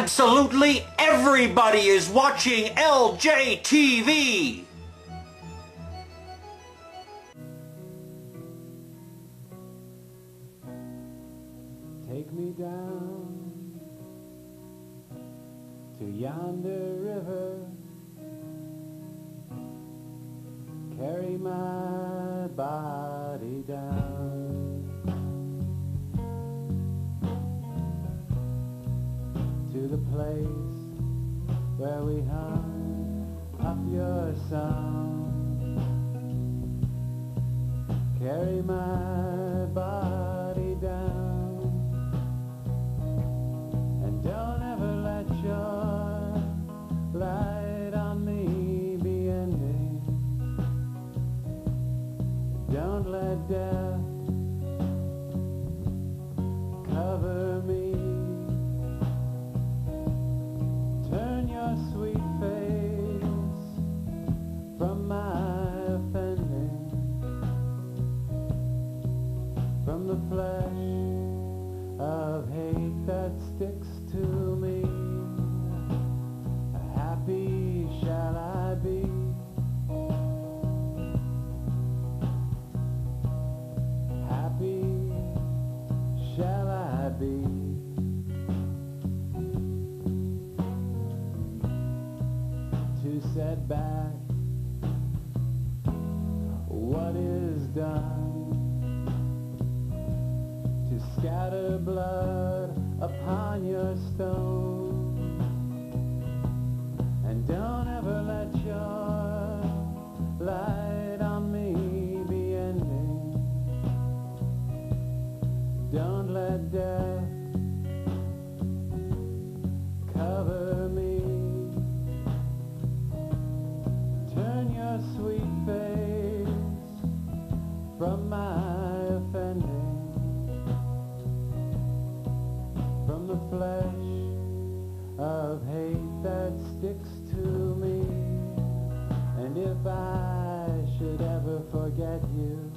Absolutely everybody is watching LJTV. Take me down to yonder river. Carry my body down to the place where we hung up your song. Carry my body back what is done to scatter blood upon your stone. And don't ever let your light on me be ending. Don't let death cover I should ever forget you,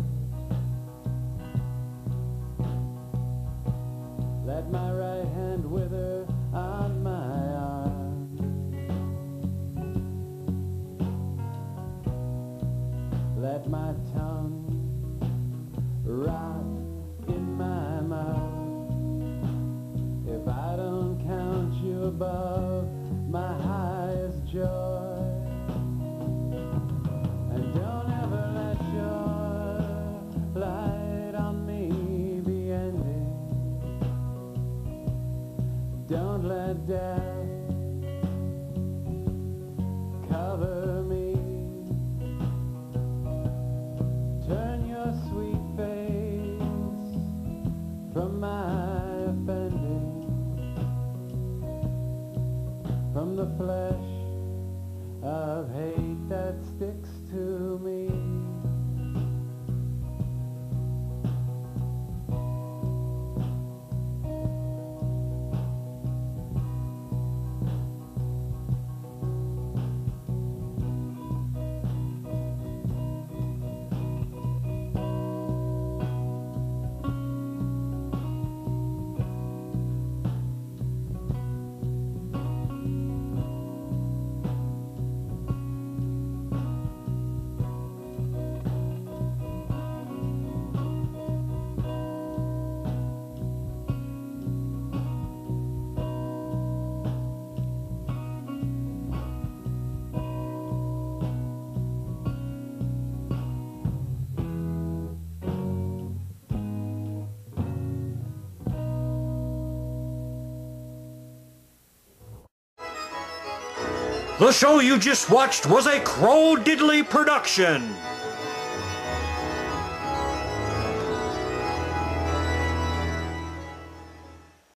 let my right hand wither on my arm. Let my tongue rot in my mouth. If I don't count you above my highest joy, from my offending, from the flesh of hate The show you just watched was a Crowdiddley production.